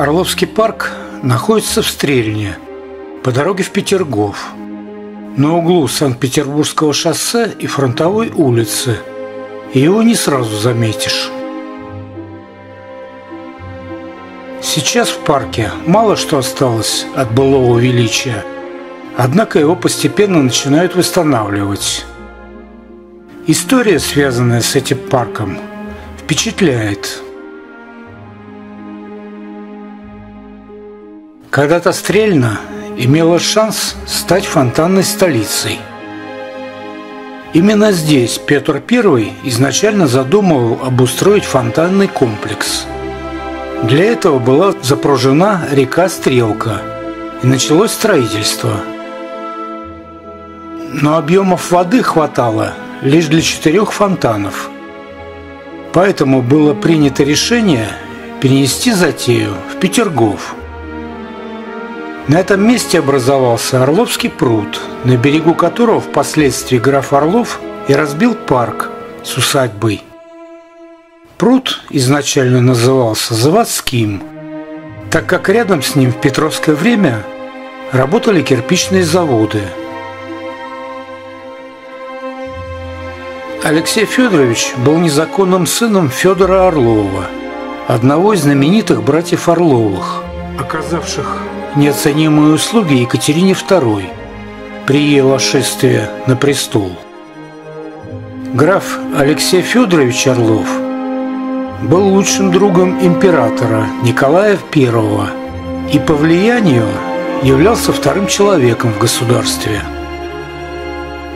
Орловский парк находится в Стрельне, по дороге в Петергоф, на углу Санкт-Петербургского шоссе и Фронтовой улицы. Его не сразу заметишь. Сейчас в парке мало что осталось от былого величия, однако его постепенно начинают восстанавливать. История, связанная с этим парком, впечатляет. Когда-то Стрельна имела шанс стать фонтанной столицей. Именно здесь Петр I изначально задумывал обустроить фонтанный комплекс. Для этого была запружена река Стрелка, и началось строительство. Но объемов воды хватало лишь для четырех фонтанов. Поэтому было принято решение перенести затею в Петергоф – на этом месте образовался Орловский пруд, на берегу которого впоследствии граф Орлов и разбил парк с усадьбой. Пруд изначально назывался Заводским, так как рядом с ним в Петровское время работали кирпичные заводы. Алексей Федорович был незаконным сыном Федора Орлова, одного из знаменитых братьев Орловых, оказавших неоценимые услуги Екатерине II при ее восшествии на престол. Граф Алексей Федорович Орлов был лучшим другом императора Николая I и по влиянию являлся вторым человеком в государстве.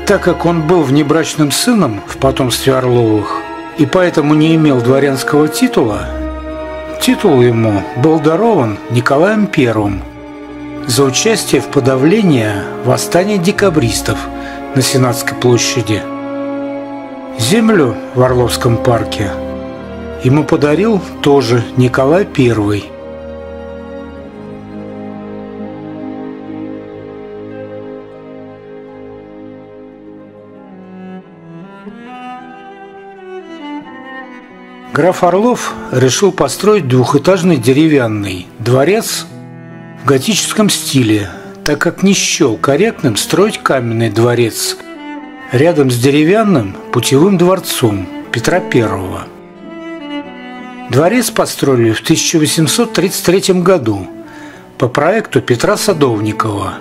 Так как он был внебрачным сыном в потомстве Орловых и поэтому не имел дворянского титула, титул ему был дарован Николаем I за участие в подавлении восстания декабристов на Сенатской площади. Землю в Орловском парке ему подарил тоже Николай I. Граф Орлов решил построить двухэтажный деревянный дворец готическом стиле, так как не счел корректным строить каменный дворец рядом с деревянным путевым дворцом Петра I. Дворец построили в 1833 году по проекту Петра Садовникова.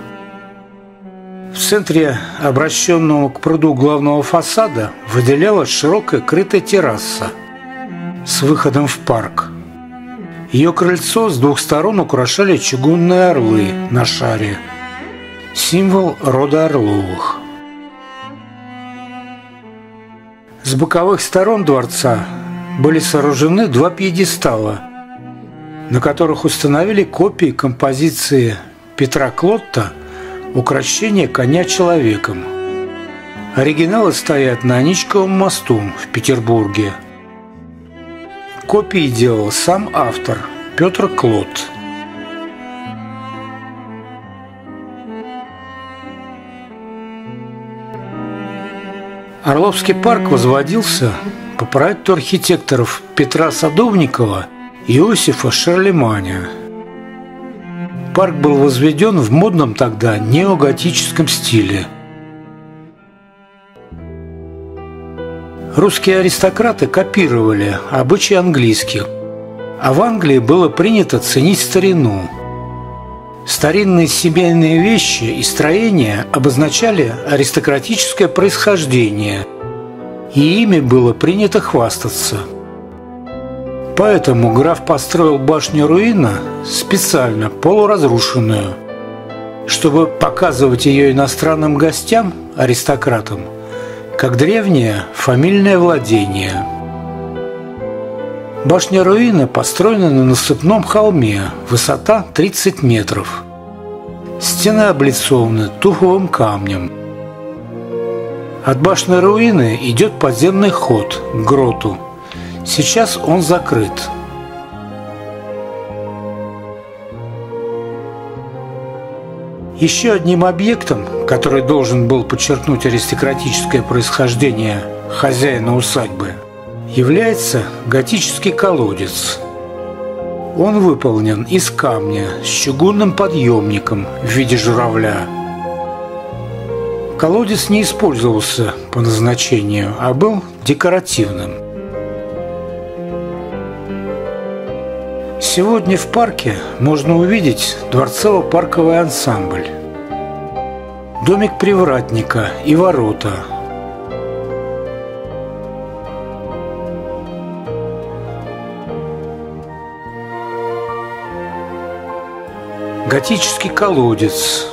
В центре обращенного к пруду главного фасада выделялась широкая крытая терраса с выходом в парк. Ее крыльцо с двух сторон украшали чугунные орлы на шаре, символ рода Орловых. С боковых сторон дворца были сооружены два пьедестала, на которых установили копии композиции Петра Клотта «Укращение коня человеком». Оригиналы стоят на Аничковом мосту в Петербурге – Копии делал сам автор Петр Клод. Орловский парк возводился по проекту архитекторов Петра Садовникова и Иосифа Шарлеманя. Парк был возведен в модном тогда неоготическом стиле – Русские аристократы копировали обычаи английских, а в Англии было принято ценить старину. Старинные семейные вещи и строения обозначали аристократическое происхождение, и ими было принято хвастаться. Поэтому граф построил башню руина специально полуразрушенную, чтобы показывать ее иностранным гостям, аристократам, как древнее фамильное владение. Башня руины построена на насыпном холме, высота 30 метров. Стены облицованы туфовым камнем. От башни руины идет подземный ход к гроту. Сейчас он закрыт. Еще одним объектом, который должен был подчеркнуть аристократическое происхождение хозяина усадьбы, является готический колодец. Он выполнен из камня с чугунным подъемником в виде журавля. Колодец не использовался по назначению, а был декоративным. Сегодня в парке можно увидеть дворцово-парковый ансамбль, домик привратника и ворота – готический колодец,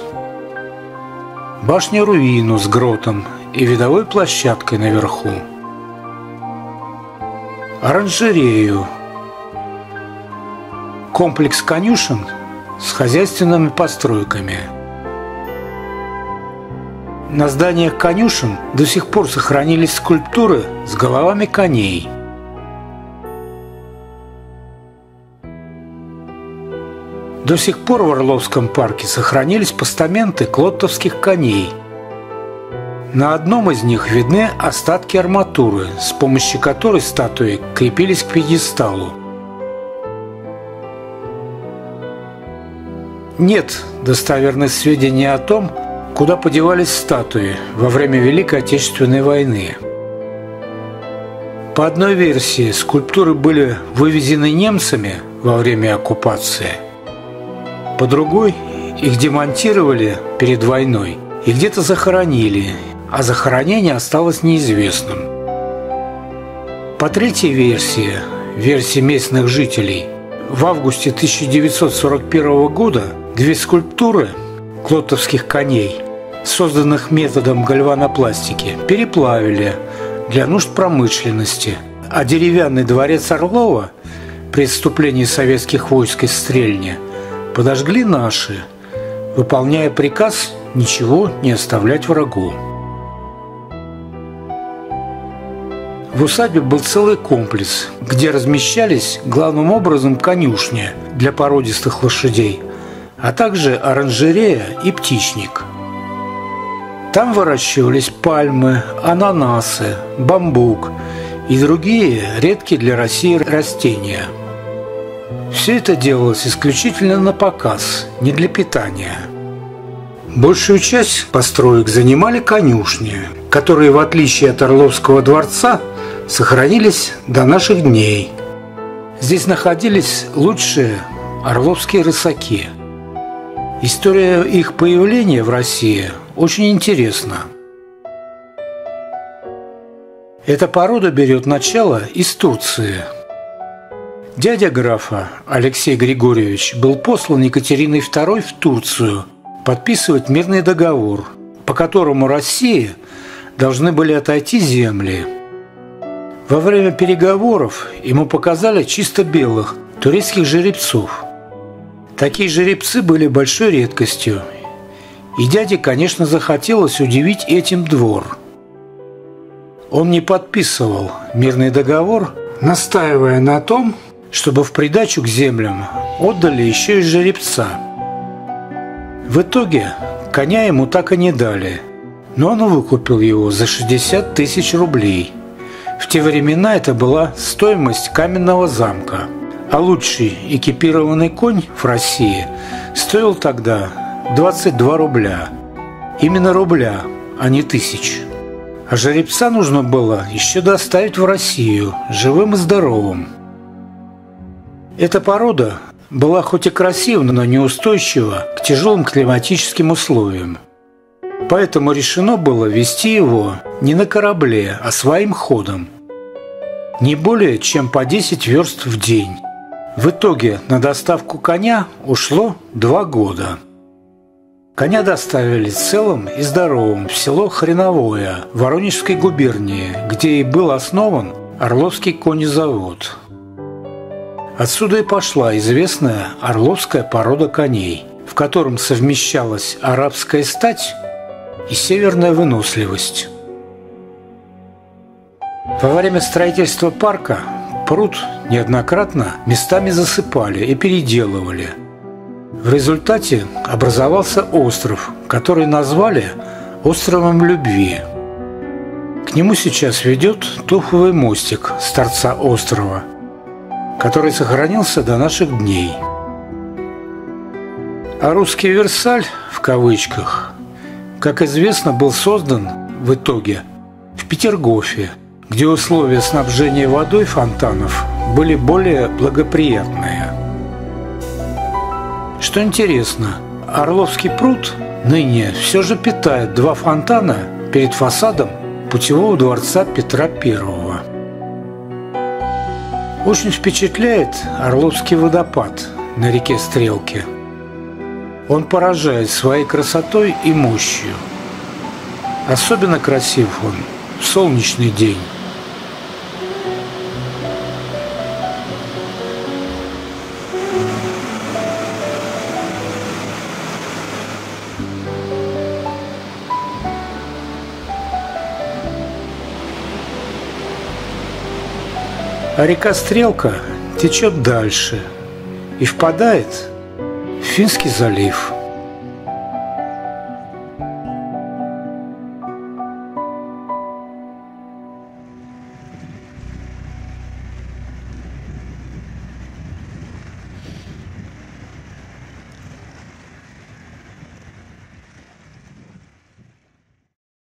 башню-руину с гротом и видовой площадкой наверху, оранжерею, комплекс конюшен с хозяйственными постройками. На зданиях конюшен до сих пор сохранились скульптуры с головами коней – До сих пор в Орловском парке сохранились постаменты клоттовских коней. На одном из них видны остатки арматуры, с помощью которой статуи крепились к пьедесталу. Нет достоверных сведений о том, куда подевались статуи во время Великой Отечественной войны. По одной версии, скульптуры были вывезены немцами во время оккупации – по другой их демонтировали перед войной и где-то захоронили, а захоронение осталось неизвестным. По третьей версии, версии местных жителей, в августе 1941 года две скульптуры клотовских коней, созданных методом гальванопластики, переплавили для нужд промышленности, а деревянный дворец Орлова при отступлении советских войск из Стрельни – подожгли наши, выполняя приказ ничего не оставлять врагу. В усадьбе был целый комплекс, где размещались главным образом конюшни для породистых лошадей, а также оранжерея и птичник. Там выращивались пальмы, ананасы, бамбук и другие редкие для России растения – все это делалось исключительно на показ, не для питания. Большую часть построек занимали конюшни, которые, в отличие от Орловского дворца, сохранились до наших дней. Здесь находились лучшие орловские рысаки. История их появления в России очень интересна. Эта порода берет начало из Турции – Дядя графа Алексей Григорьевич был послан Екатериной II в Турцию подписывать мирный договор, по которому России должны были отойти земли. Во время переговоров ему показали чисто белых турецких жеребцов. Такие жеребцы были большой редкостью, и дяде, конечно, захотелось удивить этим двор. Он не подписывал мирный договор, настаивая на том, чтобы в придачу к землям отдали еще и жеребца. В итоге коня ему так и не дали, но он выкупил его за 60 тысяч рублей. В те времена это была стоимость каменного замка, а лучший экипированный конь в России стоил тогда 22 рубля. Именно рубля, а не тысяч. А жеребца нужно было еще доставить в Россию, живым и здоровым. Эта порода была хоть и красива, но неустойчива к тяжелым климатическим условиям. Поэтому решено было вести его не на корабле, а своим ходом. Не более чем по 10 верст в день. В итоге на доставку коня ушло два года. Коня доставили целым и здоровым в село Хреновое Воронежской губернии, где и был основан Орловский конезавод. Отсюда и пошла известная орловская порода коней, в котором совмещалась арабская стать и северная выносливость. Во время строительства парка пруд неоднократно местами засыпали и переделывали. В результате образовался остров, который назвали «Островом любви». К нему сейчас ведет туховый мостик с торца острова – который сохранился до наших дней. А русский Версаль, в кавычках, как известно, был создан в итоге в Петергофе, где условия снабжения водой фонтанов были более благоприятные. Что интересно, Орловский пруд ныне все же питает два фонтана перед фасадом путевого дворца Петра I. Очень впечатляет Орловский водопад на реке Стрелки. Он поражает своей красотой и мощью. Особенно красив он в солнечный день. А река Стрелка течет дальше и впадает в Финский залив –